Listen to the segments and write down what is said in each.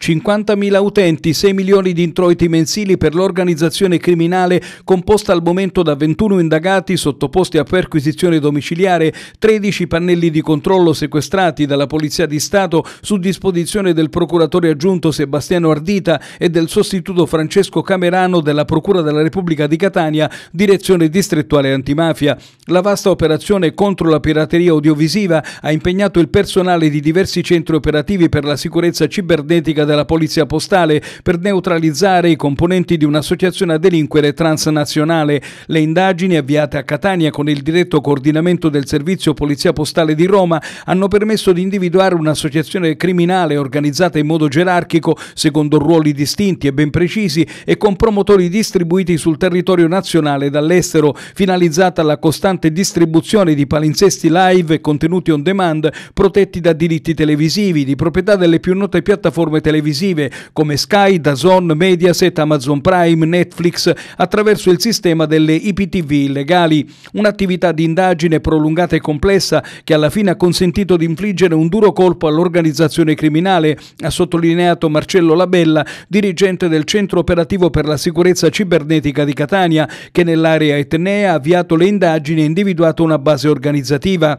50.000 utenti, 6 milioni di introiti mensili per l'organizzazione criminale composta al momento da 21 indagati sottoposti a perquisizione domiciliare, 13 pannelli di controllo sequestrati dalla Polizia di Stato su disposizione del procuratore aggiunto Sebastiano Ardita e del sostituto Francesco Camerano della Procura della Repubblica di Catania, direzione distrettuale antimafia. La vasta operazione contro la pirateria audiovisiva ha impegnato il personale di diversi centri operativi per la sicurezza cibernetica della Polizia Postale per neutralizzare i componenti di un'associazione a delinquere transnazionale. Le indagini avviate a Catania con il diretto coordinamento del Servizio Polizia Postale di Roma hanno permesso di individuare un'associazione criminale organizzata in modo gerarchico, secondo ruoli distinti e ben precisi e con promotori distribuiti sul territorio nazionale dall'estero, finalizzata alla costante distribuzione di palinsesti live e contenuti on demand protetti da diritti televisivi di proprietà delle più note piattaforme televisive televisive come Sky, Dazon, Mediaset, Amazon Prime, Netflix attraverso il sistema delle IPTV illegali. Un'attività di indagine prolungata e complessa che alla fine ha consentito di infliggere un duro colpo all'organizzazione criminale, ha sottolineato Marcello Labella, dirigente del Centro Operativo per la Sicurezza Cibernetica di Catania, che nell'area etnea ha avviato le indagini e individuato una base organizzativa.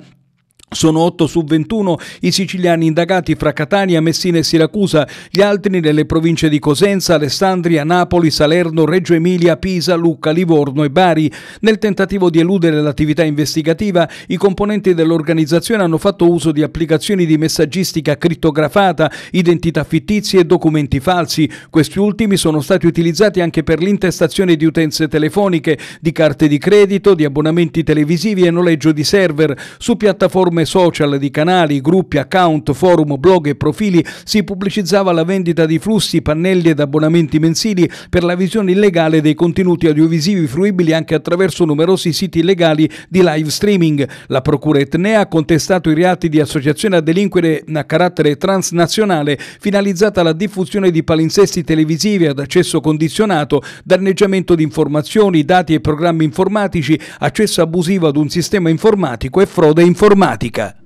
Sono 8 su 21 i siciliani indagati fra Catania, Messina e Siracusa, gli altri nelle province di Cosenza, Alessandria, Napoli, Salerno, Reggio Emilia, Pisa, Lucca, Livorno e Bari. Nel tentativo di eludere l'attività investigativa, i componenti dell'organizzazione hanno fatto uso di applicazioni di messaggistica crittografata, identità fittizie e documenti falsi. Questi ultimi sono stati utilizzati anche per l'intestazione di utenze telefoniche, di carte di credito, di abbonamenti televisivi e noleggio di server su piattaforme piattaforme social di canali, gruppi, account, forum, blog e profili si pubblicizzava la vendita di flussi, pannelli ed abbonamenti mensili per la visione illegale dei contenuti audiovisivi fruibili anche attraverso numerosi siti illegali di live streaming. La Procura Etnea ha contestato i reati di associazione a delinquere a carattere transnazionale finalizzata alla diffusione di palinsesti televisivi ad accesso condizionato, danneggiamento di informazioni, dati e programmi informatici, accesso abusivo ad un sistema informatico e frode informatica. Африка